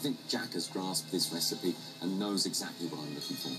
I think Jack has grasped this recipe and knows exactly what I'm looking for.